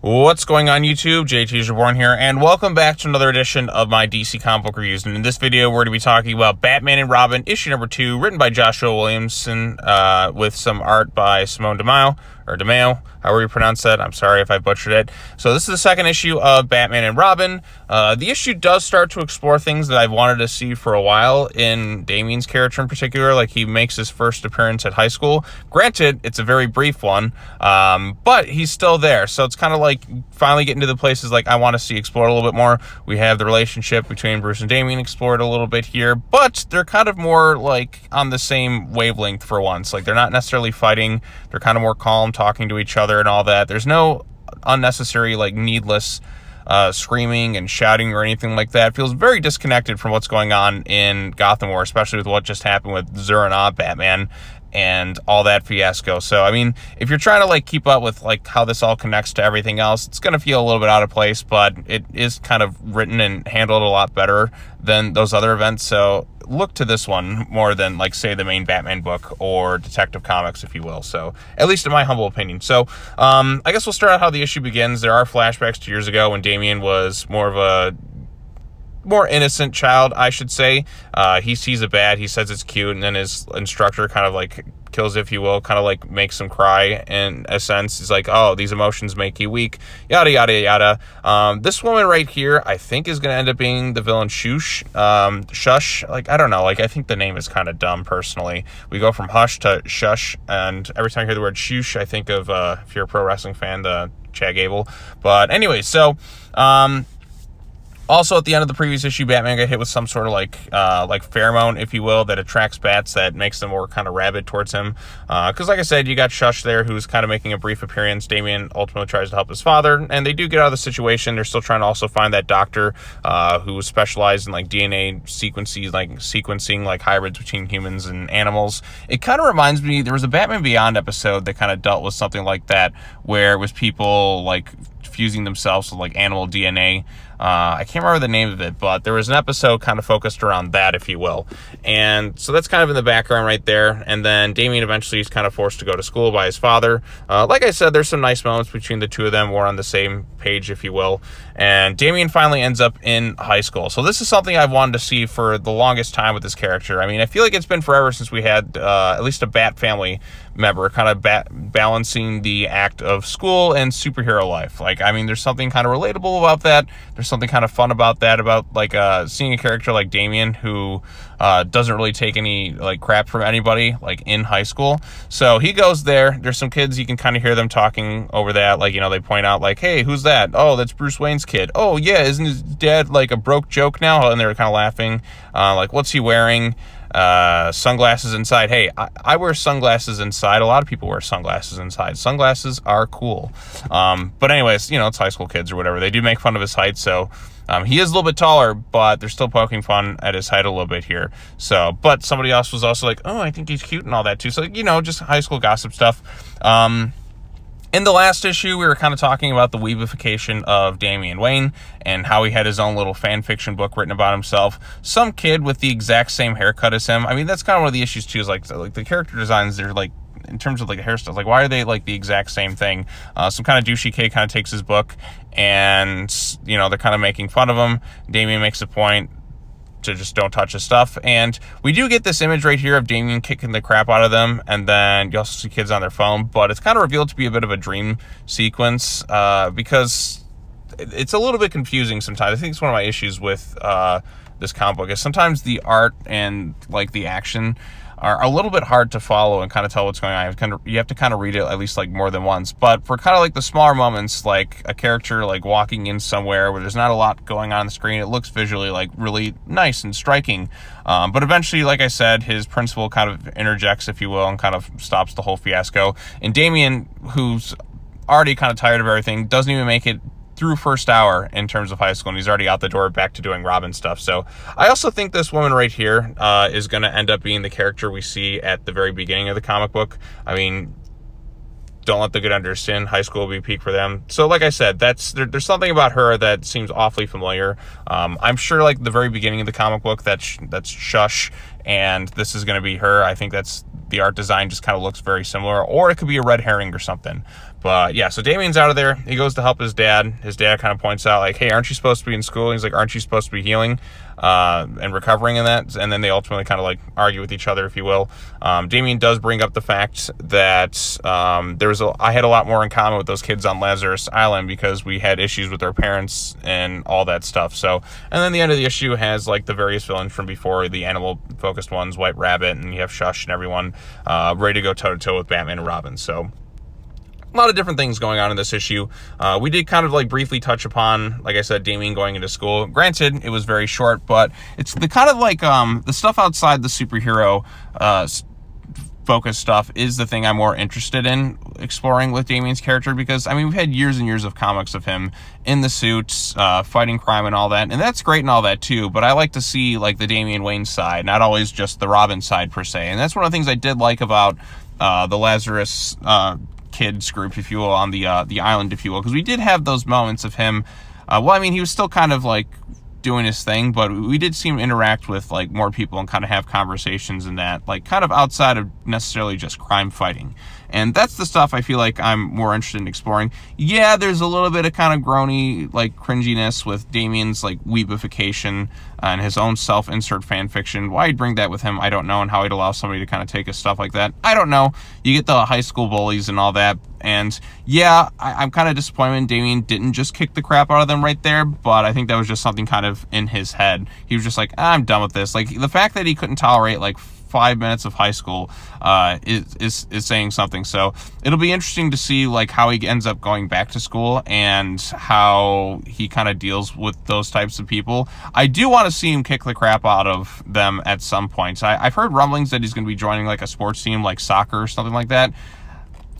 What's going on YouTube? JT Reborn here, and welcome back to another edition of my DC comic book reviews. And in this video, we're going to be talking about Batman and Robin, issue number two, written by Joshua Williamson, uh, with some art by Simone Di Meo, or Di Meo, however you pronounce that. I'm sorry if I butchered it. So this is the second issue of Batman and Robin. Uh, the issue does start to explore things that I've wanted to see for a while in Damian's character in particular. Like he makes his first appearance at high school. Granted, it's a very brief one, um, but he's still there. So it's kind of like finally getting to the places like I want to see explored a little bit more. We have the relationship between Bruce and Damian explored a little bit here, but they're kind of more like on the same wavelength for once. Like they're not necessarily fighting. They're kind of more calm, talking to each other and all that. There's no unnecessary, like needless uh, screaming and shouting or anything like that. It feels very disconnected from what's going on in Gotham War, especially with what just happened with Zur-En-Arrh Batman and all that fiasco. So, I mean, if you're trying to like keep up with like how this all connects to everything else, it's going to feel a little bit out of place, but it is kind of written and handled a lot better than those other events. So, look to this one more than like say the main Batman book or Detective Comics, if you will. So, at least in my humble opinion. So, um, I guess we'll start out how the issue begins. There are flashbacks to years ago when Damian was more of a more innocent child, I should say. Uh, he sees a bat, he says it's cute, and then his instructor kind of like kills, if you will, kind of like makes him cry in a sense. He's like, oh, these emotions make you weak, yada, yada, yada. Um, this woman right here, I think, is going to end up being the villain Shush. Um, Shush, like, I don't know. Like, I think the name is kind of dumb, personally. We go from Hush to Shush, and every time I hear the word Shush, I think of, uh, if you're a pro wrestling fan, the Chad Gable. But anyway, so um, also, at the end of the previous issue, Batman got hit with some sort of like uh, like pheromone, if you will, that attracts bats that makes them more kind of rabid towards him. Because, uh, like I said, you got Shush there, who's kind of making a brief appearance. Damian ultimately tries to help his father, and they do get out of the situation. They're still trying to also find that doctor uh, who specialized in like DNA sequencing, like sequencing like hybrids between humans and animals. It kind of reminds me there was a Batman Beyond episode that kind of dealt with something like that, where it was people like fusing themselves with like animal DNA. Uh, I can't remember the name of it, but there was an episode kind of focused around that, if you will. And so that's kind of in the background right there. And then Damian eventually is kind of forced to go to school by his father. Uh, like I said, there's some nice moments between the two of them. We're on the same page, if you will. And Damian finally ends up in high school. So this is something I've wanted to see for the longest time with this character. I mean, I feel like it's been forever since we had uh, at least a Bat family member kind of ba balancing the act of school and superhero life. Like, I mean, there's something kind of relatable about that. There's something kind of fun about that, about like uh, seeing a character like Damian who uh, doesn't really take any like crap from anybody like in high school. So he goes there. There's some kids you can kind of hear them talking over that. Like you know they point out like, hey, who's that? Oh, that's Bruce Wayne's kid. Oh yeah, isn't his dad like a broke joke now? And they're kind of laughing. Uh, like what's he wearing? uh, sunglasses inside. Hey, I, I, wear sunglasses inside. A lot of people wear sunglasses inside. Sunglasses are cool. Um, but anyways, you know, it's high school kids or whatever. They do make fun of his height, so um, he is a little bit taller, but they're still poking fun at his height a little bit here. So, but somebody else was also like, oh, I think he's cute and all that too. So, you know, just high school gossip stuff. Um, in the last issue, we were kind of talking about the weebification of Damian Wayne and how he had his own little fan fiction book written about himself. Some kid with the exact same haircut as him. I mean, that's kind of one of the issues too. Is like, like the character designs, they're like in terms of like the hairstyles, like why are they like the exact same thing? Uh, some kind of douchey kid kind of takes his book, and you know they're kind of making fun of him. Damian makes a point to just don't touch his stuff. And we do get this image right here of Damian kicking the crap out of them, and then you also see kids on their phone, but it's kind of revealed to be a bit of a dream sequence uh, because it's a little bit confusing sometimes. I think it's one of my issues with uh, this comic book is sometimes the art and like the action are a little bit hard to follow and kind of tell what's going on. You, kind of, have to kind of read it at least like more than once. But for kind of like the smaller moments, like a character like walking in somewhere where there's not a lot going on, on the screen, it looks visually like really nice and striking. Um, but eventually, like I said, his principal kind of interjects, if you will, and kind of stops the whole fiasco. And Damian, who's already kind of tired of everything, doesn't even make it through first hour in terms of high school, and he's already out the door back to doing Robin stuff. So I also think this woman right here uh, is going to end up being the character we see at the very beginning of the comic book. I mean, don't let the good understand high school will be peak for them so like i said that's there, there's something about her that seems awfully familiar um, i'm sure like the very beginning of the comic book that's that's shush and this is going to be her. I think that's the art design just kind of looks very similar, or it could be a red herring or something. But yeah, so Damian's out of there. He goes to help his dad. His dad kind of points out, like, hey, aren't you supposed to be in school? he's like, aren't you supposed to be healing uh, and recovering in that? And then they ultimately kind of like argue with each other, if you will. Um, Damian does bring up the fact that um, there was a, I had a lot more in common with those kids on Lazarus Island because we had issues with our parents and all that stuff. So, and then the end of the issue has like the various villains from before, the animal focused ones, White Rabbit, and you have Shush and everyone uh, ready to go toe to toe with Batman and Robin. So, a lot of different things going on in this issue. Uh, we did kind of like briefly touch upon, like I said, Damian going into school. Granted, it was very short, but it's the kind of like um, the stuff outside the superhero uh, focus stuff is the thing I'm more interested in exploring with Damian's character because I mean we've had years and years of comics of him in the suits, uh, fighting crime and all that, and that's great and all that too. But I like to see like the Damian Wayne side, not always just the Robin side per se. And that's one of the things I did like about uh, the Lazarus uh, kids group, if you will, on the uh, the island, if you will, because we did have those moments of him. Uh, well, I mean, he was still kind of like doing his thing, but we did see him interact with like more people and kind of have conversations and that, like kind of outside of necessarily just crime fighting. And that's the stuff I feel like I'm more interested in exploring. Yeah, there's a little bit of kind of groany, like cringiness with Damian's like weebification and his own self-insert fan fiction. Why he'd bring that with him, I don't know, and how he'd allow somebody to kind of take his stuff like that. I don't know. You get the high school bullies and all that. And yeah, I, am kind of disappointed Damian didn't just kick the crap out of them right there, but I think that was just something kind of in his head. He was just like, ah, I'm done with this. Like the fact that he couldn't tolerate like five minutes of high school uh, is, is, is saying something. So it'll be interesting to see like how he ends up going back to school and how he kind of deals with those types of people. I do want to see him kick the crap out of them at some points. I, I've heard rumblings that he's going to be joining like a sports team like soccer or something like that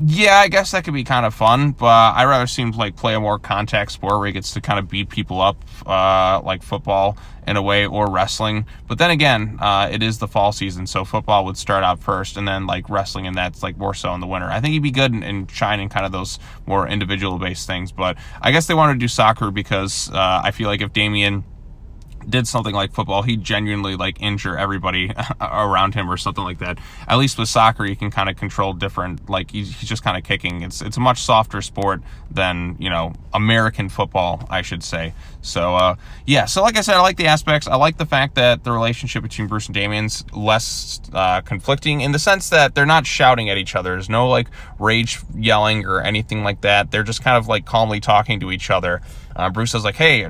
yeah, I guess that could be kind of fun, but I rather seem to like play a more contact sport where he gets to kind of beat people up, uh, like football in a way, or wrestling. But then again, uh, it is the fall season, so football would start out first, and then like wrestling, and that's like more so in the winter. I think he'd be good in, in shining kind of those more individual based things, but I guess they wanted to do soccer because uh, I feel like if Damian did something like football, he'd genuinely like injure everybody around him or something like that. At least with soccer, you can kind of control different, like he's, he's just kind of kicking. It's it's a much softer sport than you know American football, I should say. So uh, yeah, so like I said, I like the aspects. I like the fact that the relationship between Bruce and Damian's less uh, conflicting in the sense that they're not shouting at each other. There's no like rage yelling or anything like that. They're just kind of like calmly talking to each other. Uh, Bruce is like, "Hey,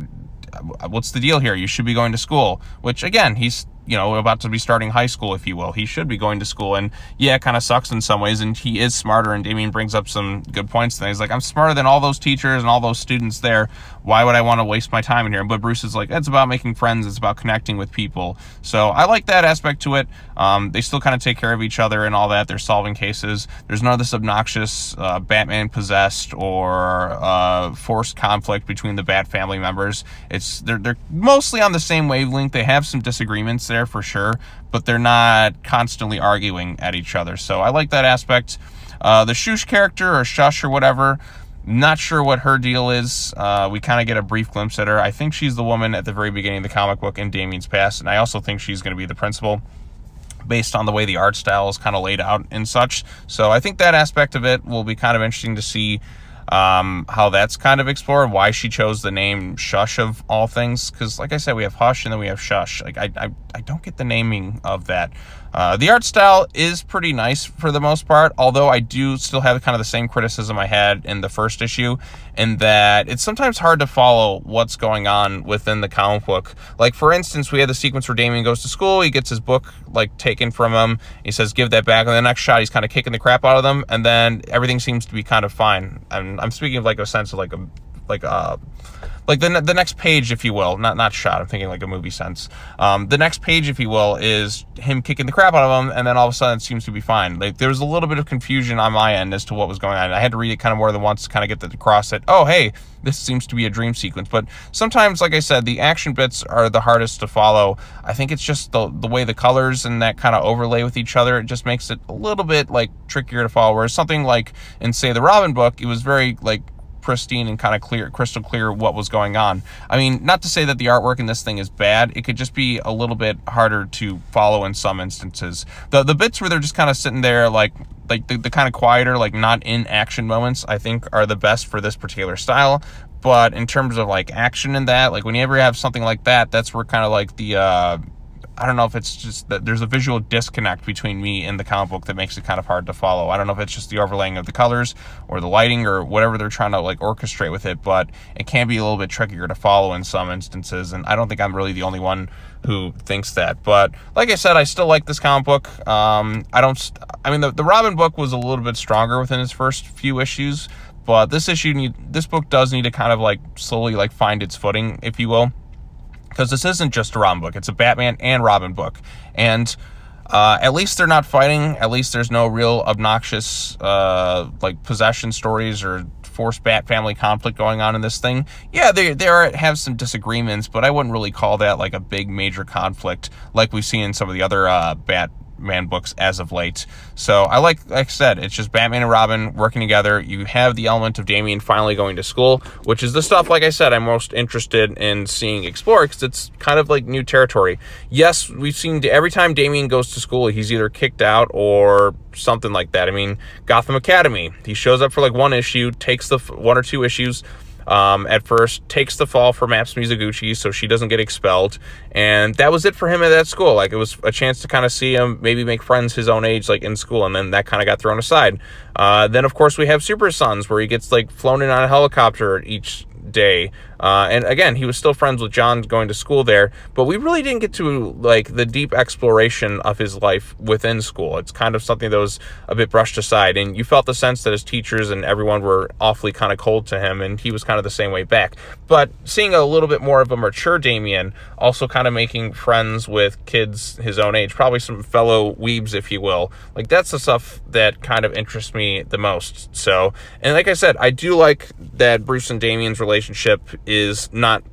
what's the deal here? You should be going to school. Which again, he's you know, about to be starting high school, if you will. He should be going to school. And yeah, it kind of sucks in some ways. And he is smarter. And Damian brings up some good points. And he's like, I'm smarter than all those teachers and all those students there. Why would I want to waste my time in here? But Bruce is like, it's about making friends. It's about connecting with people. So I like that aspect to it. Um, they still kind of take care of each other and all that. They're solving cases. There's none of this obnoxious uh, Batman possessed or uh, forced conflict between the Bat family members. It's they're they're mostly on the same wavelength. They have some disagreements there there for sure, but they're not constantly arguing at each other. So I like that aspect. Uh, the Shush character or Shush or whatever, not sure what her deal is. Uh, we kind of get a brief glimpse at her. I think she's the woman at the very beginning of the comic book in Damian's past, and I also think she's going to be the principal based on the way the art style is kind of laid out and such. So I think that aspect of it will be kind of interesting to see um, how that's kind of explored, why she chose the name Shush of all things. Because, like I said, we have Hush and then we have Shush. Like, I, I, I don't get the naming of that. Uh, the art style is pretty nice for the most part, although I do still have kind of the same criticism I had in the first issue, in that it's sometimes hard to follow what's going on within the comic book. Like, for instance, we had the sequence where Damian goes to school, he gets his book, like, taken from him, he says, give that back, and the next shot, he's kind of kicking the crap out of them, and then everything seems to be kind of fine. And I'm speaking of, like, a sense of, like, a, like, a, uh, like the the next page, if you will, not not shot. I'm thinking like a movie sense. Um, the next page, if you will, is him kicking the crap out of him, and then all of a sudden it seems to be fine. Like there was a little bit of confusion on my end as to what was going on. I had to read it kind of more than once to kind of get the across that oh hey, this seems to be a dream sequence. But sometimes, like I said, the action bits are the hardest to follow. I think it's just the the way the colors and that kind of overlay with each other. It just makes it a little bit like trickier to follow. Whereas something like in say the Robin book, it was very like pristine and kind of clear, crystal clear what was going on. I mean, not to say that the artwork in this thing is bad. It could just be a little bit harder to follow in some instances. The the bits where they're just kind of sitting there like like the, the kind of quieter, like not in action moments, I think are the best for this particular style. But in terms of like action in that, like whenever you ever have something like that, that's where kind of like the uh I don't know if it's just that there's a visual disconnect between me and the comic book that makes it kind of hard to follow. I don't know if it's just the overlaying of the colors or the lighting or whatever they're trying to like orchestrate with it, but it can be a little bit trickier to follow in some instances. And I don't think I'm really the only one who thinks that. But like I said, I still like this comic book. Um, I don't, I mean, the, the Robin book was a little bit stronger within its first few issues, but this issue need, this book does need to kind of like slowly like find its footing, if you will because this isn't just a Robin book; it's a Batman and Robin book, and uh, at least they're not fighting. At least there's no real obnoxious uh, like possession stories or forced Bat family conflict going on in this thing. Yeah, they they are, have some disagreements, but I wouldn't really call that like a big major conflict like we've seen in some of the other uh, Bat Man books as of late. So I like, like I said, it's just Batman and Robin working together. You have the element of Damian finally going to school, which is the stuff, like I said, I'm most interested in seeing explore because it's kind of like new territory. Yes, we've seen every time Damian goes to school, he's either kicked out or something like that. I mean, Gotham Academy, he shows up for like one issue, takes the one or two issues um, at first, takes the fall for Maps Mizuguchi so she doesn't get expelled. And that was it for him at that school. Like, it was a chance to kind of see him maybe make friends his own age, like in school, and then that kind of got thrown aside. Uh, then, of course, we have Super Sons, where he gets like flown in on a helicopter each day. Uh, and again, he was still friends with John going to school there, but we really didn't get to like the deep exploration of his life within school. It's kind of something that was a bit brushed aside, and you felt the sense that his teachers and everyone were awfully kind of cold to him, and he was kind of the same way back. But seeing a little bit more of a mature Damian, also kind of making friends with kids his own age, probably some fellow weebs, if you will, like that's the stuff that kind of interests me the most. So, and like I said, I do like that Bruce and Damian's relationship is not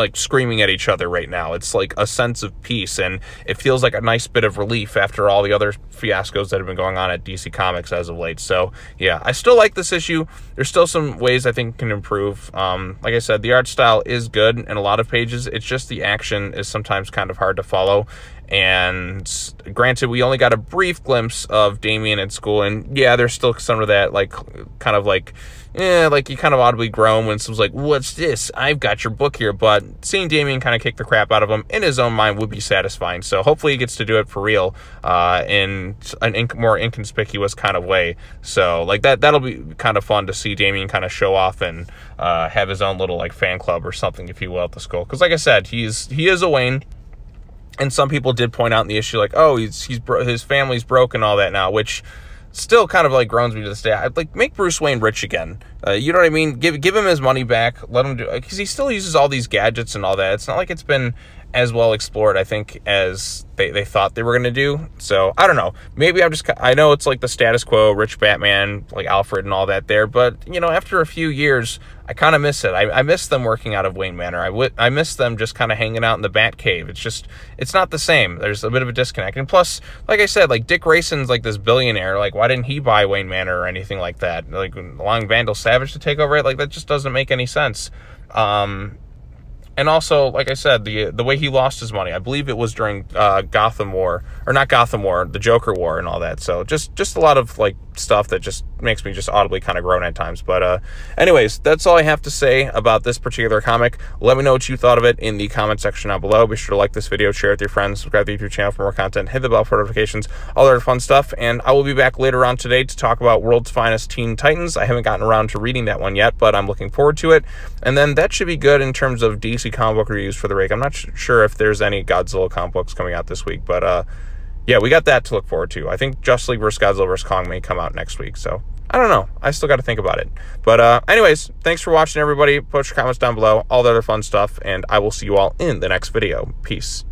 like screaming at each other right now. It's like a sense of peace, and it feels like a nice bit of relief after all the other fiascos that have been going on at DC Comics as of late. So, yeah, I still like this issue. There's still some ways I think can improve. Um, like I said, the art style is good in a lot of pages. It's just the action is sometimes kind of hard to follow. And granted, we only got a brief glimpse of Damian at school, and yeah, there's still some of that, like, kind of like yeah, like you kind of audibly groan when someone's like, "What's this? I've got your book here." But seeing Damian kind of kick the crap out of him in his own mind would be satisfying. So hopefully he gets to do it for real uh, in an inc- more inconspicuous kind of way. So like that that'll be kind of fun to see Damian kind of show off and uh, have his own little like fan club or something, if you will, at the school. Because like I said, he's he is a Wayne and some people did point out in the issue like oh he's he's his family's broken all that now which still kind of like groans me to this day. I'd like make Bruce Wayne rich again. Uh, you know what I mean? Give give him his money back. Let him do because he still uses all these gadgets and all that. It's not like it's been as well explored, I think, as they, they thought they were going to do. So I don't know. Maybe I'm just, I know it's like the status quo, rich Batman, like Alfred and all that there. But, you know, after a few years, I kind of miss it. I, I miss them working out of Wayne Manor. I, w- I miss them just kind of hanging out in the Bat Cave. It's just, it's not the same. There's a bit of a disconnect. And plus, like I said, like Dick Grayson's like this billionaire. Like, why didn't he buy Wayne Manor or anything like that? Like, allowing Vandal Savage to take over it? Like, that just doesn't make any sense. Um, and also, like I said, the the way he lost his money, I believe it was during uh, Gotham War, or not Gotham War, the Joker War, and all that. So just just a lot of like stuff that just makes me just audibly kind of groan at times. But uh, anyways, that's all I have to say about this particular comic. Let me know what you thought of it in the comment section down below. Be sure to like this video, share it with your friends, subscribe to the YouTube channel for more content, hit the bell for notifications, all that fun stuff. And I will be back later on today to talk about World's Finest Teen Titans. I haven't gotten around to reading that one yet, but I'm looking forward to it. And then that should be good in terms of DC comic book reviews for the rake. I'm not sure if there's any Godzilla comic books coming out this week, but uh, yeah, we got that to look forward to. I think Justice League vs. Godzilla vs. Kong may come out next week, so I don't know. I still got to think about it. But uh, anyways, thanks for watching, everybody. Put your comments down below, all the other fun stuff, and I will see you all in the next video. Peace.